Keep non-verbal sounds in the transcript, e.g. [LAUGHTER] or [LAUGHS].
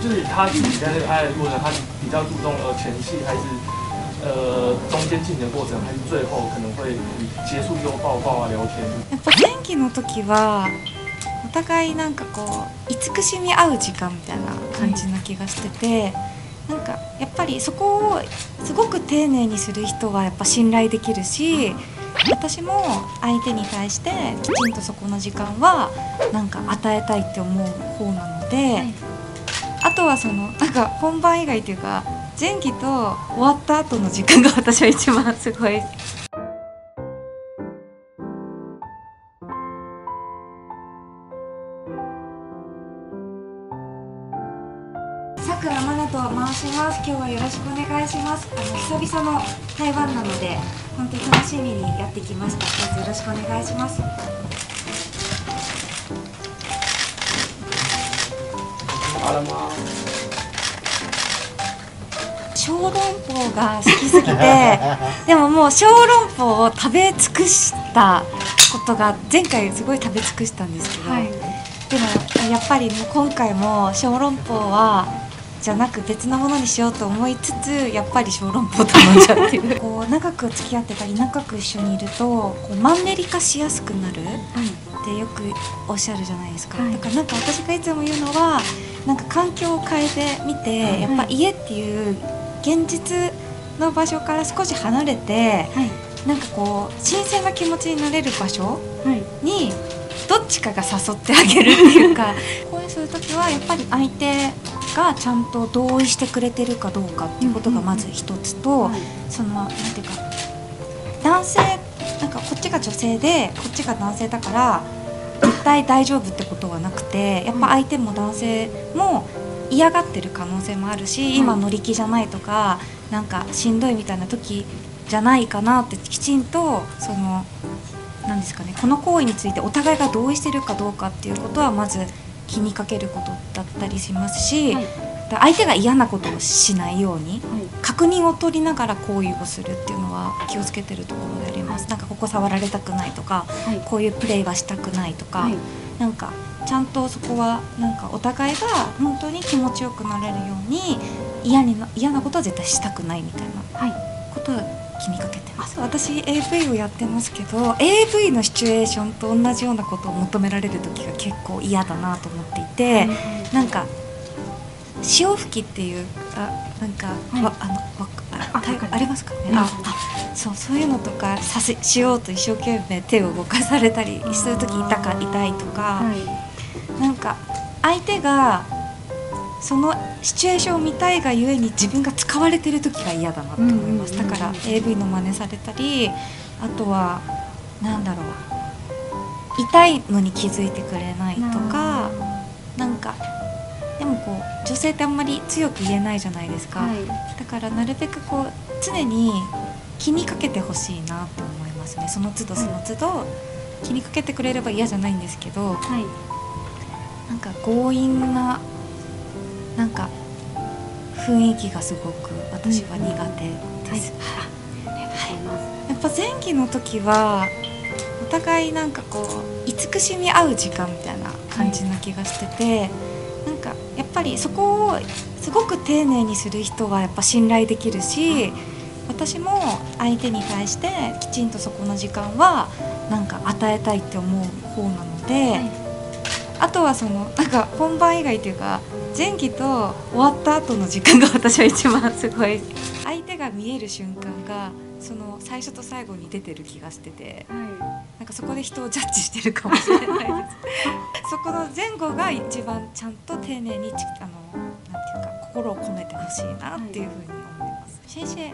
就是他自己在的过程，他比较注重呃前戏还是呃中间进行的过程，还是最后可能会结束之后抱抱啊聊天。やっぱ前期の時はお互いなんかこう慈しみ合う時間みたいな感じな気がしてて、なんかやっぱりそこをすごく丁寧にする人はやっぱ信頼できるし私も相手に対してきちんとそこの時間はなんか与えたいって思う方なので、あとはそのなんか本番以外というか前期と終わった後の時間が [LAUGHS] 私は一番すごいさくらまなと申します。今日はよろしくお願いします。あの久々の台湾なので、本当に楽しみにやってきました。どうぞよろしくお願いします。好了吗？小籠包が好きすぎて [LAUGHS] でももう小籠包を食べ尽くしたことが前回すごい食べ尽くしたんですけど、でもやっぱりもう今回も小籠包はじゃなく別のものにしようと思いつつやっぱり小籠包頼んじゃうっていう [LAUGHS] こう長く付き合ってたり長く一緒にいるとこうマンネリ化しやすくなるってよくおっしゃるじゃないですか、はい。だからなんか私がいつも言うのはなんか環境を変えてみて、やっぱ家っていう現実の場所から少し離れてはい。なんかこう新鮮な気持ちになれる場所はい。にどっちかが誘ってあげるっていうか [LAUGHS] こういうする時はやっぱり相手がちゃんと同意してくれてるかどうかっていうことがまず一つと、はい。そのなんていうか男性なんかこっちが女性でこっちが男性だから絶対大丈夫ってことはなくてやっぱ相手も男性も嫌がってる可能性もあるし、今乗り気じゃないとかなんかしんどいみたいな時じゃないかなってきちんとそのなんですかねこの行為についてお互いが同意してるかどうかっていうことはまず気にかけることだったりしますし、はい。だ相手が嫌なことをしないようにはい。確認を取りながら行為をするっていうのは気をつけてるところであります。なんかここ触られたくないとかはい。こういうプレイはしたくないとか、はい。なんかちゃんとそこはなんかお互いが本当に気持ちよくなれるように嫌にな嫌なことは絶対したくないみたいなはい。ことは気にかけてます。私 AV をやってますけど AV のシチュエーションと同じようなことを求められる時が結構嫌だなと思っていて、なんか潮吹きっていうあなんか、はい。わあのわあたあありますかね、うん。ああそうそういうのとかさせしようと一生懸命手を動かされたりする時痛か痛いとか、はい。なんか相手がそのシチュエーションを見たいがゆえに自分が使われてる時が嫌だなと思います、だから AV の真似されたりあとはなんだろう。痛いのに気づいてくれないとかこう女性ってあんまり強く言えないじゃないですか、はい。だからなるべくこう常に気にかけてほしいなと思いますね。その都度その都度気にかけてくれれば嫌じゃないんですけどはい。なんか強引ななんか雰囲気がすごく私は苦手です、やっぱ前期の時はお互いなんかこう慈しみ合う時間みたいな感じな気がしてて、なんかやっぱりそこをすごく丁寧にする人はやっぱ信頼できるし私も相手に対してきちんとそこの時間はなんか与えたいって思う方なので、あとはそのなんか本番以外というか前期と終わった後の時間が [LAUGHS] 私は一番すごい相手が見える瞬間がその最初と最後に出てる気がしててなんかそこで人をジャッジしてるかもしれないです。そこの前後が一番ちゃんと丁寧にあのなんていうか心を込めてほしいなっていうふうに思います。先生